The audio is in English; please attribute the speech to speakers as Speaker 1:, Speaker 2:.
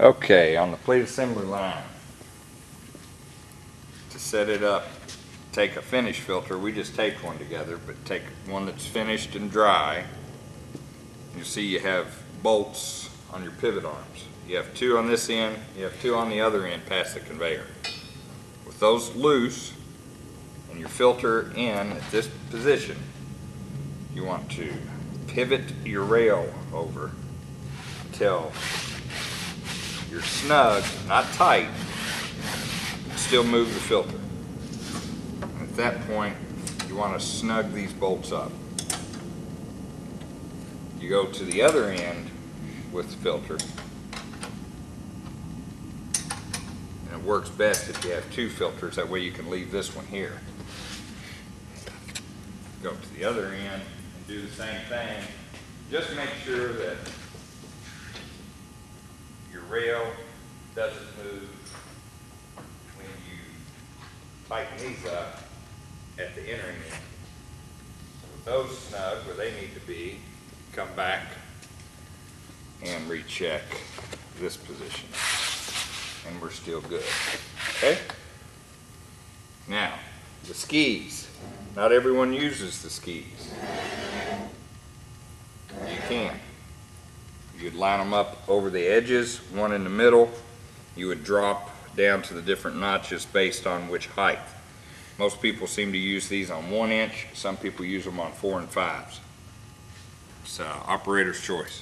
Speaker 1: Okay, on the plate assembly line, to set it up, take a finish filter, we just taped one together, but take one that's finished and dry. You see you have bolts on your pivot arms. You have two on this end, you have two on the other end past the conveyor. With those loose and your filter in at this position, you want to pivot your rail over until you're snug, not tight, still move the filter. At that point, you want to snug these bolts up. You go to the other end with the filter. And it works best if you have two filters, that way you can leave this one here. Go to the other end and do the same thing. Just make sure that rail doesn't move when you tighten these up at the entering end. With those snug where they need to be, come back and recheck this position. And we're still good, okay? Now, the skis. Not everyone uses the skis. You can. You'd line them up over the edges, one in the middle. You would drop down to the different notches based on which height. Most people seem to use these on one inch, some people use them on four and fives. It's uh, operator's choice.